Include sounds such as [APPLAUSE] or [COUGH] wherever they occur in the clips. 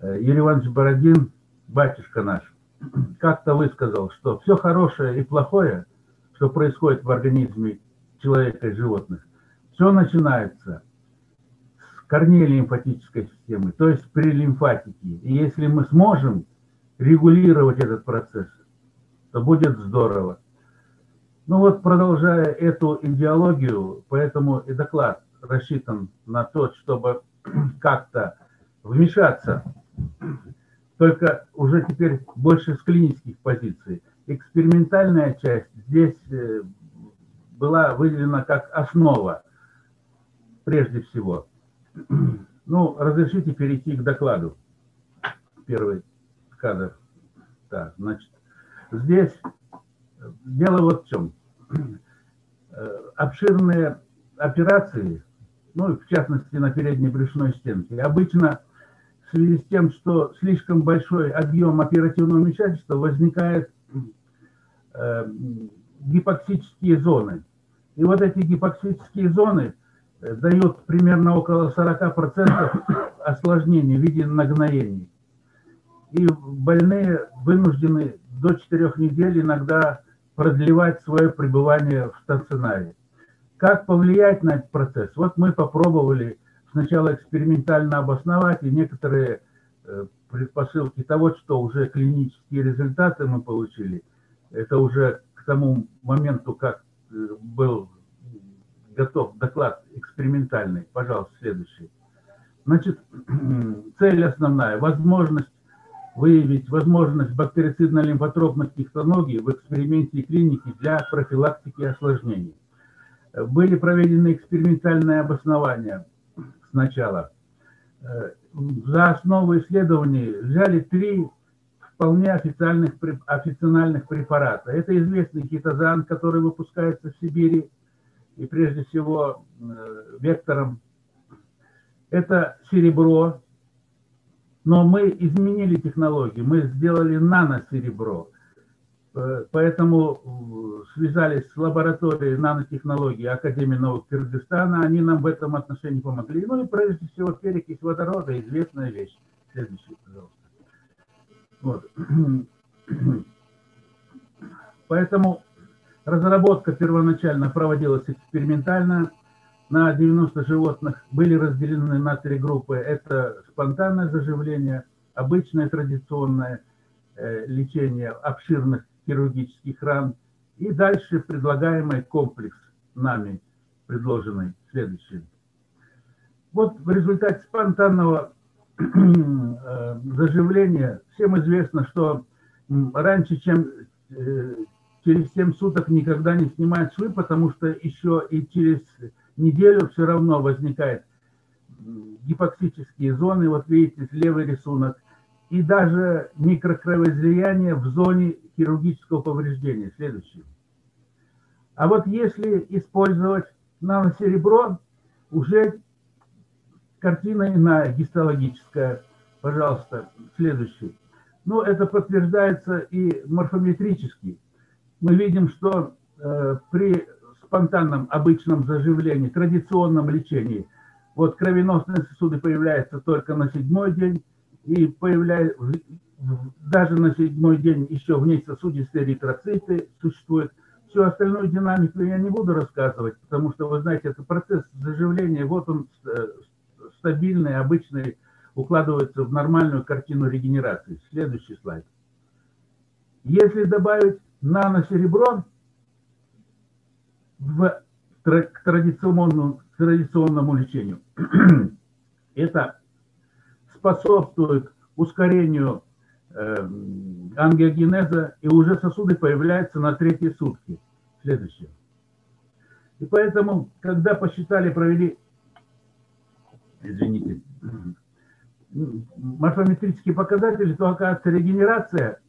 Э, Юрий Иванович Бородин, батюшка наш, [CLEARS THROAT] как-то высказал, что все хорошее и плохое, что происходит в организме человека и животных, все начинается с корней лимфатической системы, то есть при лимфатике. И если мы сможем регулировать этот процесс, то будет здорово. Ну вот, продолжая эту идеологию, поэтому и доклад рассчитан на то, чтобы [CLEARS THROAT] как-то вмешаться, только уже теперь больше с клинических позиций. Экспериментальная часть здесь э, была выделена как основа, прежде всего. [CLEARS THROAT] Ну, разрешите перейти к докладу. Первый кадр. Так, значит, здесь дело вот в чем. Э, обширные операции, ну, в частности, на передней брюшной стенке, обычно в связи с тем, что слишком большой объем оперативного вмешательства, возникает э, гипоксические зоны. И вот эти гипоксические зоны э, дают примерно около 40% осложнений в виде нагноений. И больные вынуждены до 4 недель иногда продлевать свое пребывание в стационаре. Как повлиять на этот процесс? Вот мы попробовали сначала экспериментально обосновать, и некоторые э, предпосылки того, что уже клинические результаты мы получили, это уже к тому моменту, как э, был готов доклад экспериментальный. Пожалуйста, следующий. Значит, [CLEARS THROAT] цель основная – возможность выявить возможность бактерицидно-лимфотропных технологий в эксперименте и клинике для профилактики осложнений. Были проведены экспериментальные обоснования сначала. За основу исследований взяли три вполне официальных, официальных препарата. Это известный хитозан, который выпускается в Сибири, и прежде всего э, вектором. Это серебро, но мы изменили технологии, мы сделали наносеребро. Э, поэтому э, связались с лабораторией нанотехнологий Академии наук Кыргызстана. Они нам в этом отношении помогли. Ну и прежде всего перекись водорода, известная вещь. Следующий, пожалуйста. Вот. [CLEARS THROAT] Поэтому разработка первоначально проводилась экспериментально на 90 животных были разделены на три группы. Это спонтанное заживление, обычное традиционное э, лечение обширных хирургических ран. И дальше предлагаемый комплекс нами предложенный следующий. Вот в результате спонтанного [CLEARS THROAT] э, заживления всем известно, что раньше, чем э, через 7 суток никогда не снимают швы, потому что еще и через неделю все равно возникает гипоксические зоны, вот видите, левый рисунок, и даже микрокровоизлияние в зоне хирургического повреждения. Следующий. А вот если использовать наносеребро, уже картина иная, гистологическая. Пожалуйста, следующий. Ну, это подтверждается и морфометрически. Мы видим, что э, при спонтанном обычном заживлении, традиционном лечении. Вот кровеносные сосуды появляются только на седьмой день, и появляются даже на седьмой день еще внесосудистые эритроциты существуют. Всю остальную динамику я не буду рассказывать, потому что, вы знаете, это процесс заживления, вот он э, стабильный, обычный, укладывается в нормальную картину регенерации. Следующий слайд. Если добавить наносеребро, в, к традиционному, традиционному лечению. [CLEARS THROAT] Это способствует ускорению э, ангиогенеза, и уже сосуды появляются на третьи сутки. Следующее. И поэтому, когда посчитали, провели, извините, морфометрические показатели, то оказывается регенерация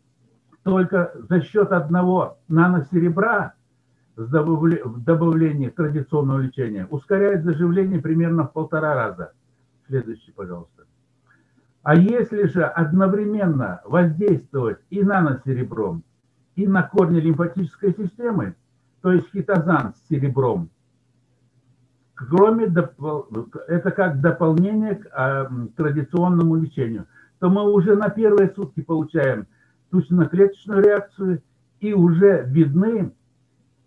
только за счет одного наносеребра в добавлении традиционного лечения ускоряет заживление примерно в полтора раза. Следующий, пожалуйста. А если же одновременно воздействовать и наносеребром, и на корни лимфатической системы, то есть хитозан с серебром, кроме это как дополнение к традиционному лечению. то мы уже на первые сутки получаем тучно-клеточную реакцию и уже видны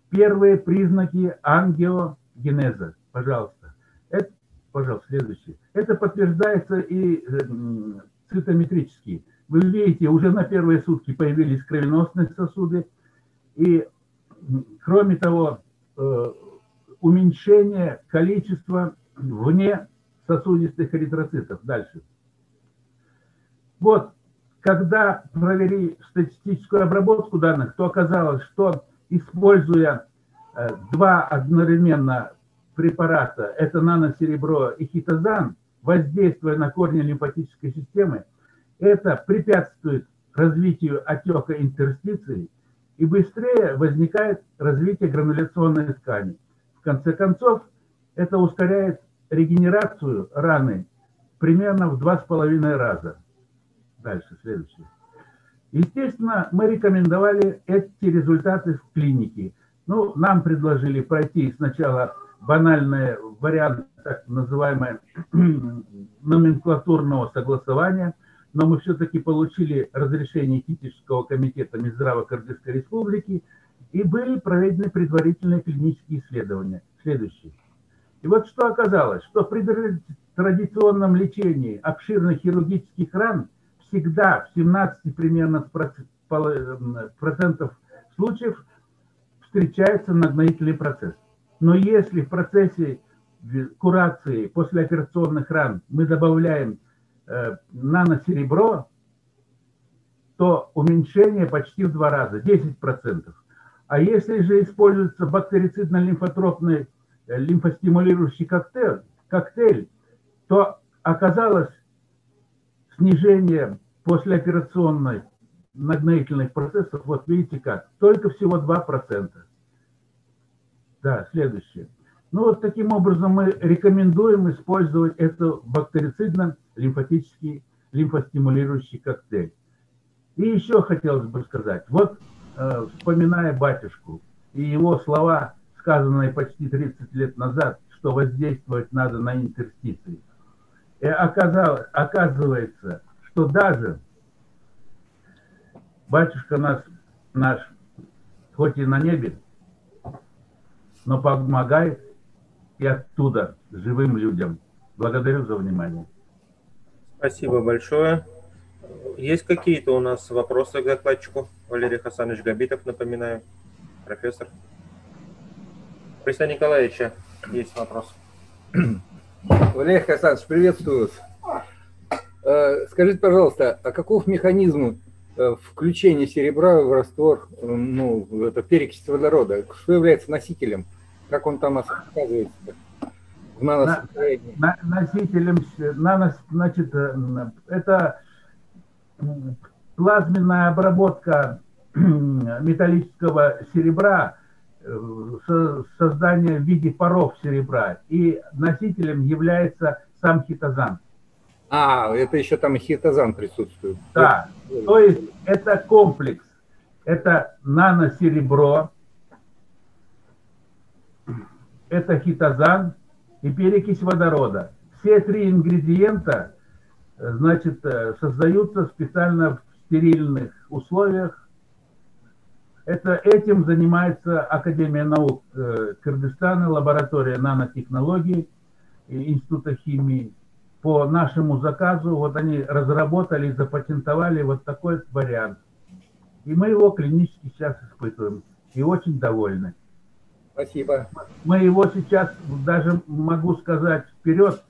первые признаки ангиогенеза. Пожалуйста. Пожалуйста, следующий. Это подтверждается и э, цитометрически. Вы видите, уже на первые сутки появились кровеносные сосуды. И, кроме того, э, уменьшение количества вне сосудистых эритроцитов. Дальше. Вот, когда провели статистическую обработку данных, то оказалось, что используя э, два одновременно препарата, это наносеребро и хитозан, воздействуя на корни лимфатической системы, это препятствует развитию отека интерстиций и быстрее возникает развитие грануляционной ткани. В конце концов, это ускоряет регенерацию раны примерно в два с половиной раза. Дальше, следующее. Естественно, мы рекомендовали эти результаты в клинике. Ну, нам предложили пройти сначала банальный вариант так называемого [CLEARS THROAT] номенклатурного согласования, но мы все-таки получили разрешение этического комитета Минздрава Кыргызской Республики и были проведены предварительные клинические исследования. Следующий. И вот что оказалось, что при традиционном лечении обширных хирургических ран всегда в 17 примерно процентов случаев встречается нагноительный процесс. Но если в процессе курации послеоперационных ран мы добавляем э, наносеребро, то уменьшение почти в два раза, 10%. А если же используется бактерицидно-лимфотропный э, лимфостимулирующий коктейль, коктейль, то оказалось снижение послеоперационной нагноительных процессов, вот видите как, только всего 2%. Да, следующее. Ну вот таким образом мы рекомендуем использовать это бактерицидно-лимфатический лимфостимулирующий коктейль. И еще хотелось бы сказать, вот э, вспоминая батюшку и его слова, сказанные почти 30 лет назад, что воздействовать надо на интерстиции. И оказалось, оказывается, что даже батюшка нас, наш, хоть и на небе, но помогает и оттуда живым людям. Благодарю за внимание. Спасибо большое. Есть какие-то у нас вопросы к докладчику? Валерий Хасанович Габитов, напоминаю, профессор. Христа Николаевича есть вопрос. [CLEARS THROAT] Валерий Хасанович, приветствую вас. Э, скажите, пожалуйста, а каков механизм э, включения серебра в раствор, э, ну, это перекись водорода? Что является носителем? Как он там оказывается в наносостоянии? На, носителем, нанос, значит, это плазменная обработка [CLEARS THROAT] металлического серебра, создание в виде паров серебра. И носителем является сам хитозан. А, это еще там хитозан присутствует. Да, то есть это комплекс. Это наносеребро, это хитозан и перекись водорода. Все три ингредиента, значит, создаются специально в стерильных условиях. Это, этим занимается Академия наук э, Кыргызстана, лаборатория нанотехнологий, Института химии по нашему заказу, вот они разработали и запатентовали вот такой вариант. И мы его клинически сейчас испытываем. И очень довольны. Спасибо. Мы его сейчас, даже могу сказать вперед,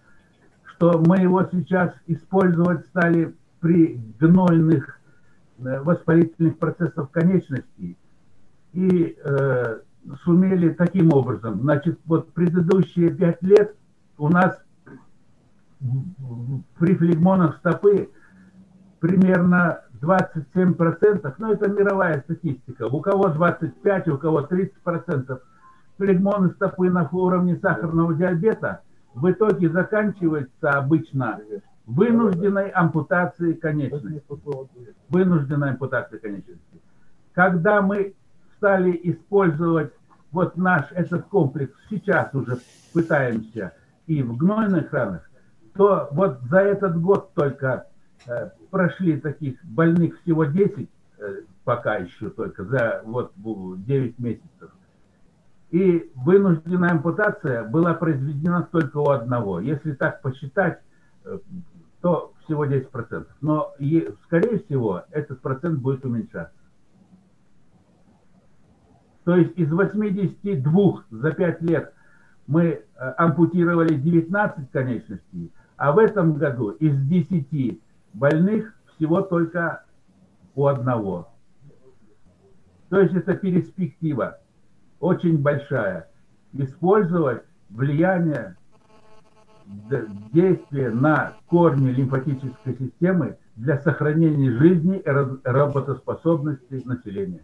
что мы его сейчас использовать стали при гнойных э, воспалительных процессах конечностей. И э, сумели таким образом. Значит, вот предыдущие пять лет у нас при флегмонах стопы примерно 27%, ну это мировая статистика, у кого 25, у кого 30% флегмоны стопы на уровне сахарного диабета в итоге заканчивается обычно вынужденной ампутацией конечности. Вынужденной ампутацией конечности. Когда мы стали использовать вот наш этот комплекс, сейчас уже пытаемся и в гнойных ранах, то вот за этот год только э, прошли таких больных всего 10, э, пока еще только, за вот 9 месяцев. И вынужденная ампутация была произведена только у одного. Если так посчитать, э, то всего 10%. Но, скорее всего, этот процент будет уменьшаться. То есть из 82 за 5 лет мы э, ампутировали 19 конечностей, а в этом году из 10 больных всего только у одного. То есть это перспектива очень большая. Использовать влияние действия на корни лимфатической системы для сохранения жизни и работоспособности населения.